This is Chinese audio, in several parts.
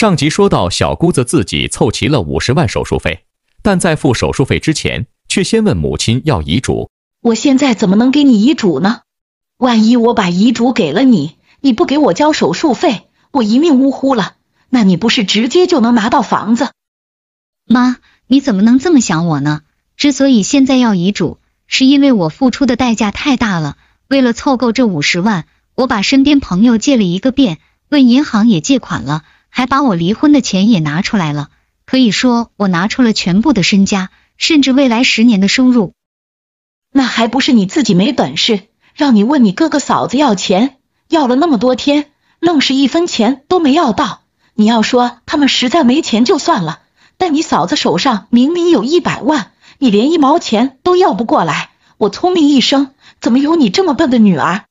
上集说到，小姑子自己凑齐了五十万手术费，但在付手术费之前，却先问母亲要遗嘱。我现在怎么能给你遗嘱呢？万一我把遗嘱给了你，你不给我交手术费，我一命呜呼了，那你不是直接就能拿到房子？妈，你怎么能这么想我呢？之所以现在要遗嘱，是因为我付出的代价太大了。为了凑够这五十万，我把身边朋友借了一个遍，问银行也借款了，还把我离婚的钱也拿出来了。可以说，我拿出了全部的身家，甚至未来十年的收入。那还不是你自己没本事，让你问你哥哥嫂子要钱，要了那么多天，愣是一分钱都没要到。你要说他们实在没钱就算了，但你嫂子手上明明有一百万，你连一毛钱都要不过来。我聪明一生。怎么有你这么笨的女儿？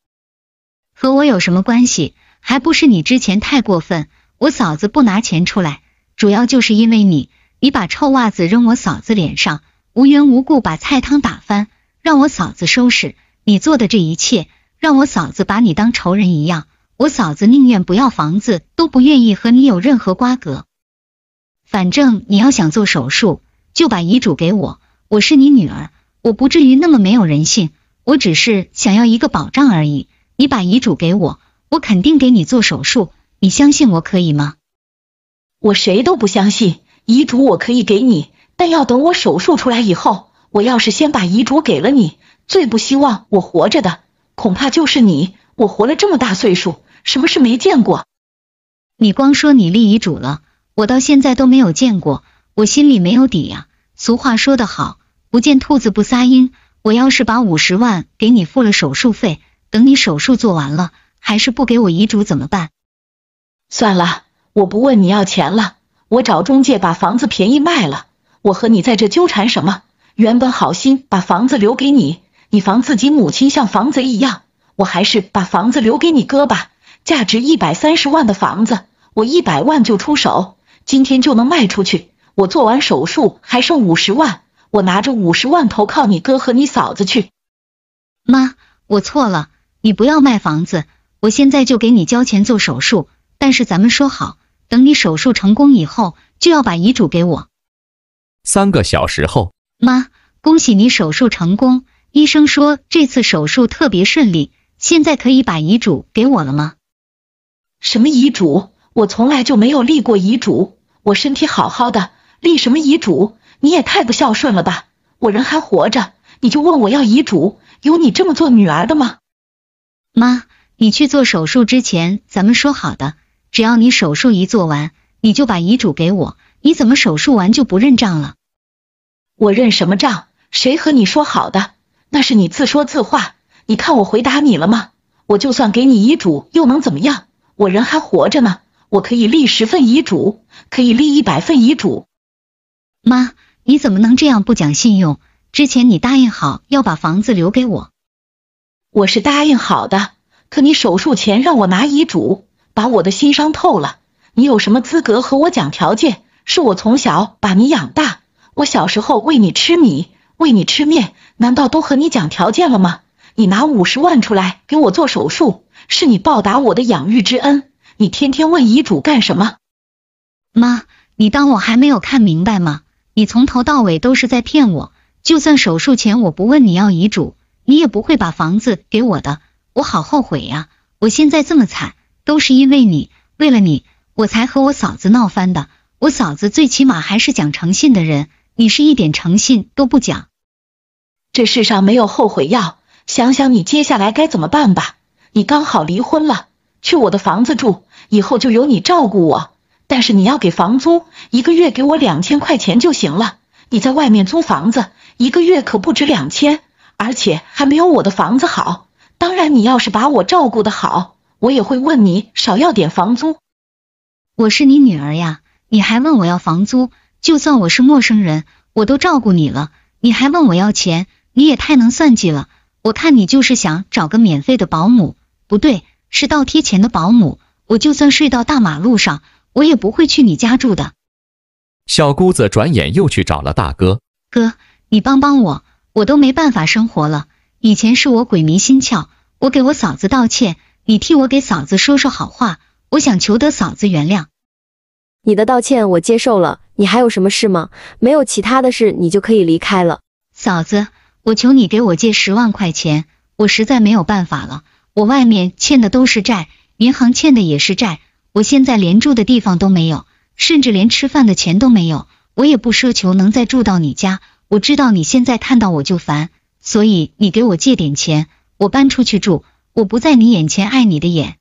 和我有什么关系？还不是你之前太过分。我嫂子不拿钱出来，主要就是因为你，你把臭袜子扔我嫂子脸上，无缘无故把菜汤打翻，让我嫂子收拾。你做的这一切，让我嫂子把你当仇人一样。我嫂子宁愿不要房子，都不愿意和你有任何瓜葛。反正你要想做手术，就把遗嘱给我。我是你女儿，我不至于那么没有人性。我只是想要一个保障而已，你把遗嘱给我，我肯定给你做手术，你相信我可以吗？我谁都不相信，遗嘱我可以给你，但要等我手术出来以后。我要是先把遗嘱给了你，最不希望我活着的，恐怕就是你。我活了这么大岁数，什么事没见过？你光说你立遗嘱了，我到现在都没有见过，我心里没有底呀。俗话说得好，不见兔子不撒鹰。我要是把五十万给你付了手术费，等你手术做完了，还是不给我遗嘱怎么办？算了，我不问你要钱了，我找中介把房子便宜卖了。我和你在这纠缠什么？原本好心把房子留给你，你防自己母亲像防贼一样，我还是把房子留给你哥吧。价值一百三十万的房子，我一百万就出手，今天就能卖出去。我做完手术还剩五十万。我拿着五十万投靠你哥和你嫂子去。妈，我错了，你不要卖房子，我现在就给你交钱做手术。但是咱们说好，等你手术成功以后，就要把遗嘱给我。三个小时后，妈，恭喜你手术成功，医生说这次手术特别顺利，现在可以把遗嘱给我了吗？什么遗嘱？我从来就没有立过遗嘱，我身体好好的，立什么遗嘱？你也太不孝顺了吧！我人还活着，你就问我要遗嘱，有你这么做女儿的吗？妈，你去做手术之前，咱们说好的，只要你手术一做完，你就把遗嘱给我。你怎么手术完就不认账了？我认什么账？谁和你说好的？那是你自说自话。你看我回答你了吗？我就算给你遗嘱，又能怎么样？我人还活着呢，我可以立十份遗嘱，可以立一百份遗嘱。妈。你怎么能这样不讲信用？之前你答应好要把房子留给我，我是答应好的。可你手术前让我拿遗嘱，把我的心伤透了。你有什么资格和我讲条件？是我从小把你养大，我小时候喂你吃米，喂你吃面，难道都和你讲条件了吗？你拿五十万出来给我做手术，是你报答我的养育之恩。你天天问遗嘱干什么？妈，你当我还没有看明白吗？你从头到尾都是在骗我，就算手术前我不问你要遗嘱，你也不会把房子给我的。我好后悔呀！我现在这么惨，都是因为你，为了你，我才和我嫂子闹翻的。我嫂子最起码还是讲诚信的人，你是一点诚信都不讲。这世上没有后悔药，想想你接下来该怎么办吧。你刚好离婚了，去我的房子住，以后就由你照顾我。但是你要给房租，一个月给我两千块钱就行了。你在外面租房子，一个月可不止两千，而且还没有我的房子好。当然，你要是把我照顾的好，我也会问你少要点房租。我是你女儿呀，你还问我要房租？就算我是陌生人，我都照顾你了，你还问我要钱？你也太能算计了。我看你就是想找个免费的保姆，不对，是倒贴钱的保姆。我就算睡到大马路上。我也不会去你家住的。小姑子转眼又去找了大哥。哥，你帮帮我，我都没办法生活了。以前是我鬼迷心窍，我给我嫂子道歉，你替我给嫂子说说好话，我想求得嫂子原谅。你的道歉我接受了，你还有什么事吗？没有其他的事，你就可以离开了。嫂子，我求你给我借十万块钱，我实在没有办法了。我外面欠的都是债，银行欠的也是债，我现在连住的地方都没有，甚至连吃饭的钱都没有。我也不奢求能再住到你家，我知道你现在看到我就烦，所以你给我借点钱，我搬出去住，我不在你眼前碍你的眼。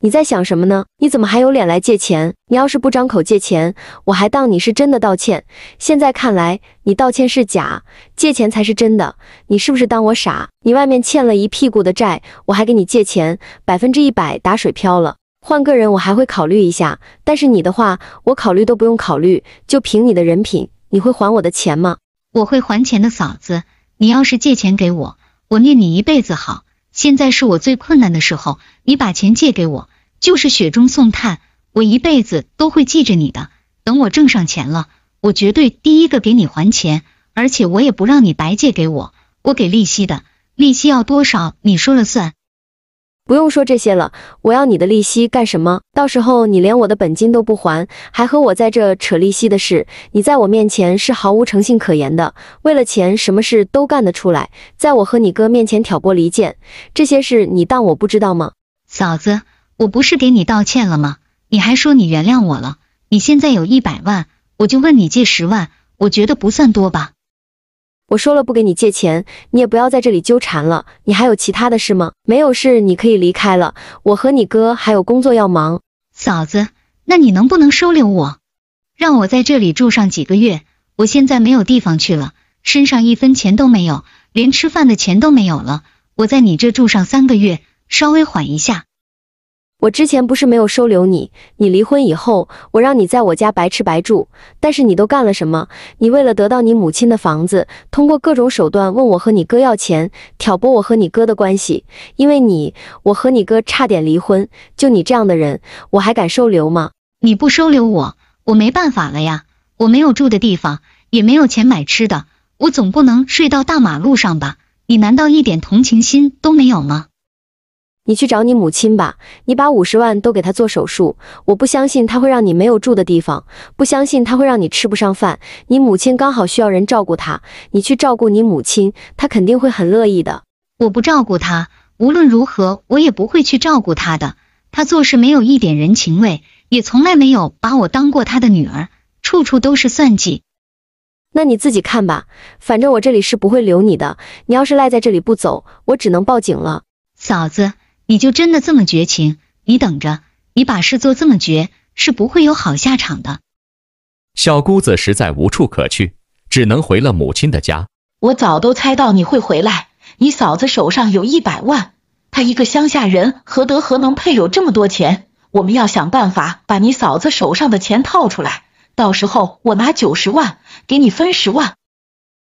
你在想什么呢？你怎么还有脸来借钱？你要是不张口借钱，我还当你是真的道歉。现在看来，你道歉是假，借钱才是真的。你是不是当我傻？你外面欠了一屁股的债，我还给你借钱，百分之一百打水漂了。换个人我还会考虑一下，但是你的话，我考虑都不用考虑。就凭你的人品，你会还我的钱吗？我会还钱的，嫂子。你要是借钱给我，我念你一辈子好。现在是我最困难的时候，你把钱借给我，就是雪中送炭，我一辈子都会记着你的。等我挣上钱了，我绝对第一个给你还钱，而且我也不让你白借给我，我给利息的，利息要多少你说了算。不用说这些了，我要你的利息干什么？到时候你连我的本金都不还，还和我在这扯利息的事，你在我面前是毫无诚信可言的。为了钱，什么事都干得出来，在我和你哥面前挑拨离间，这些事你当我不知道吗？嫂子，我不是给你道歉了吗？你还说你原谅我了？你现在有一百万，我就问你借十万，我觉得不算多吧？我说了不给你借钱，你也不要在这里纠缠了。你还有其他的事吗？没有事，你可以离开了。我和你哥还有工作要忙。嫂子，那你能不能收留我，让我在这里住上几个月？我现在没有地方去了，身上一分钱都没有，连吃饭的钱都没有了。我在你这住上三个月，稍微缓一下。我之前不是没有收留你，你离婚以后，我让你在我家白吃白住，但是你都干了什么？你为了得到你母亲的房子，通过各种手段问我和你哥要钱，挑拨我和你哥的关系。因为你，我和你哥差点离婚。就你这样的人，我还敢收留吗？你不收留我，我没办法了呀。我没有住的地方，也没有钱买吃的，我总不能睡到大马路上吧？你难道一点同情心都没有吗？你去找你母亲吧，你把五十万都给她做手术，我不相信她会让你没有住的地方，不相信她会让你吃不上饭。你母亲刚好需要人照顾她，你去照顾你母亲，她肯定会很乐意的。我不照顾她，无论如何我也不会去照顾她的。她做事没有一点人情味，也从来没有把我当过她的女儿，处处都是算计。那你自己看吧，反正我这里是不会留你的。你要是赖在这里不走，我只能报警了。嫂子。你就真的这么绝情？你等着，你把事做这么绝，是不会有好下场的。小姑子实在无处可去，只能回了母亲的家。我早都猜到你会回来，你嫂子手上有一百万，她一个乡下人，何德何能配有这么多钱？我们要想办法把你嫂子手上的钱套出来，到时候我拿九十万给你分十万。